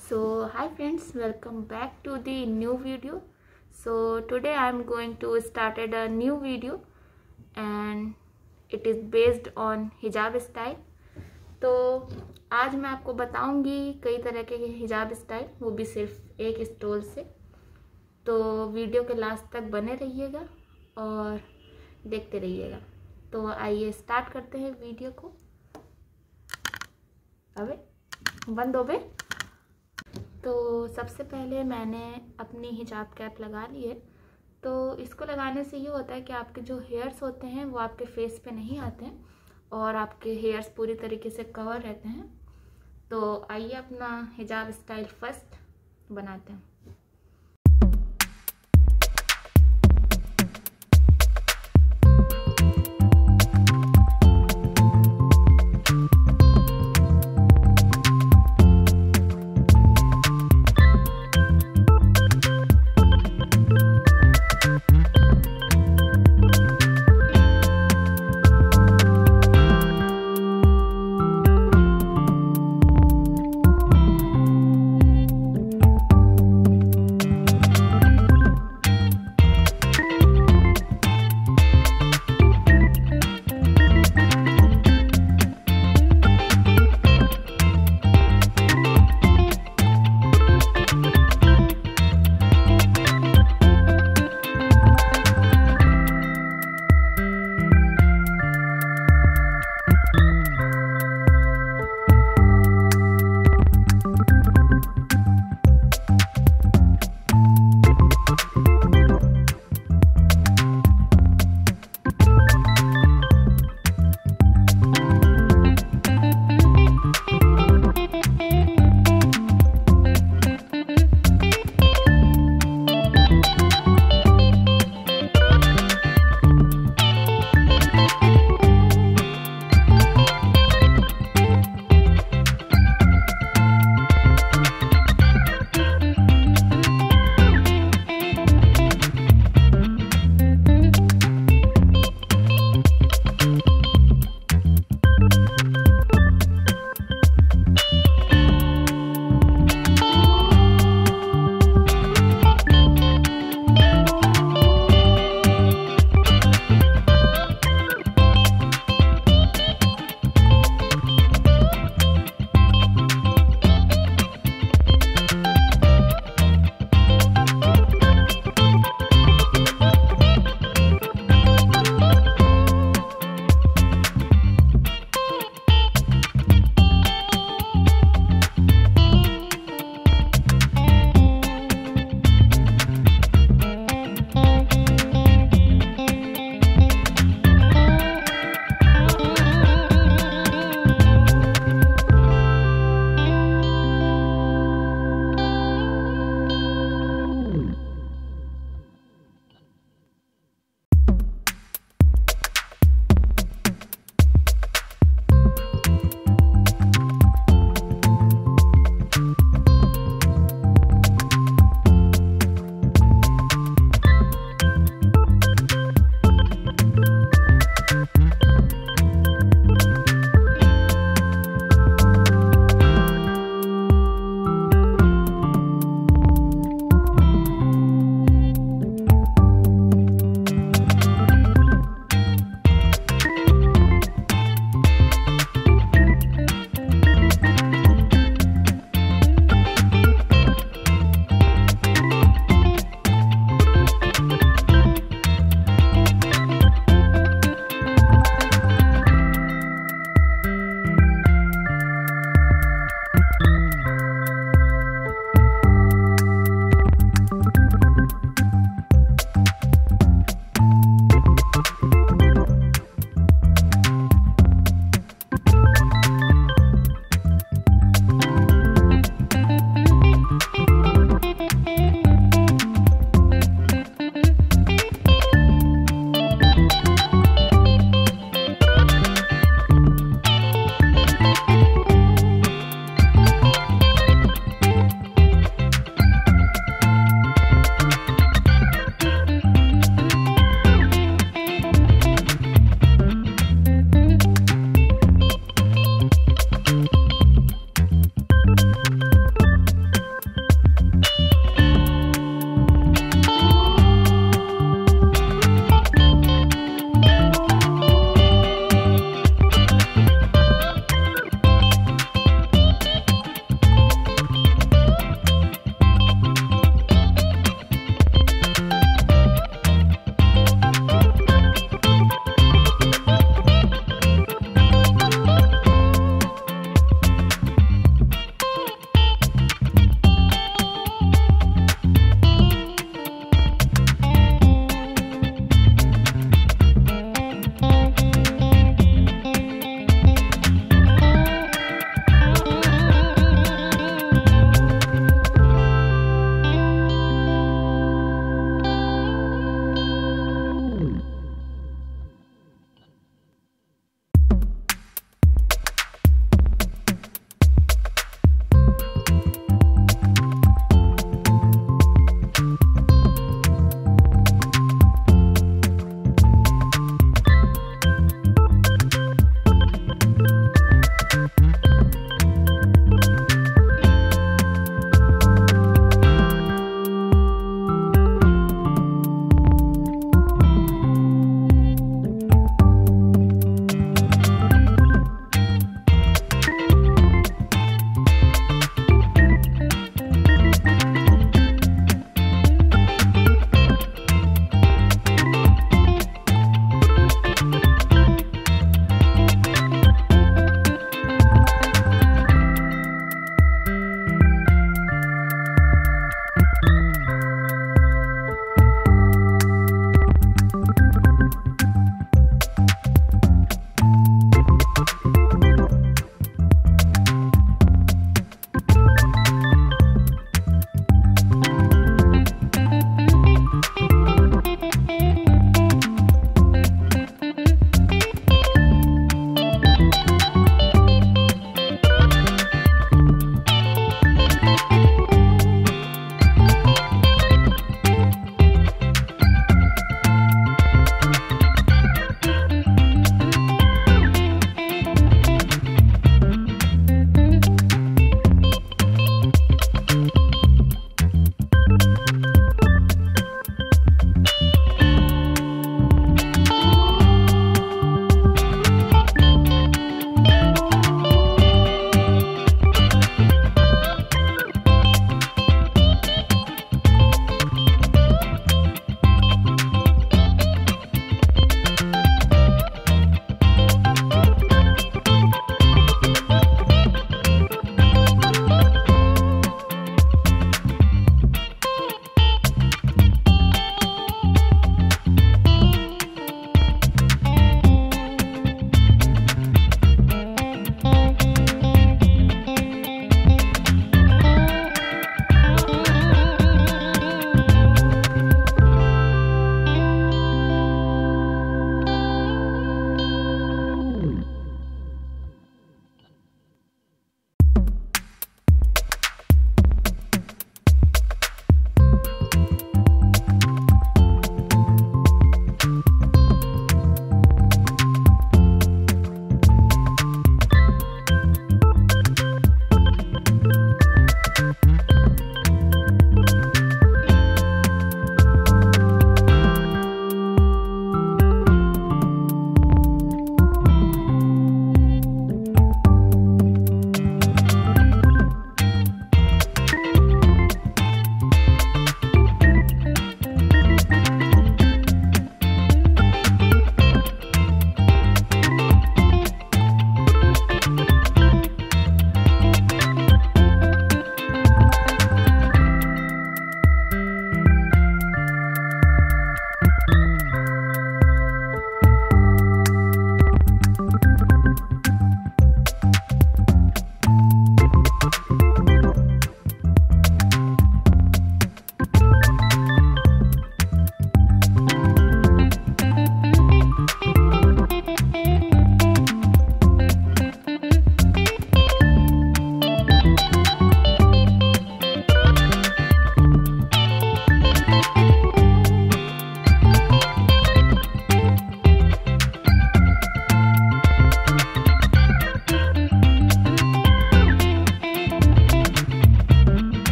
so hi friends welcome back to the new video so today i'm going to started a new video and it is based on hijab style तो आज मैं आपको बताऊँगी कई तरह के हिजाब स्टाइल वो भी सिर्फ़ एक स्टोल से तो वीडियो के लास्ट तक बने रहिएगा और देखते रहिएगा तो आइए स्टार्ट करते हैं वीडियो को। अबे, बंद हो गए तो सबसे पहले मैंने अपनी हिजाब कैप लगा ली है। तो इसको लगाने से ये होता है कि आपके जो हेयर्स होते हैं, वो आपके फेस पे नहीं आते हैं और आपके हेयर्स पूरी तरीके से कवर रहते हैं। तो आइए अपना हिजाब स्टाइल फ़र्स्ट बनाते हैं।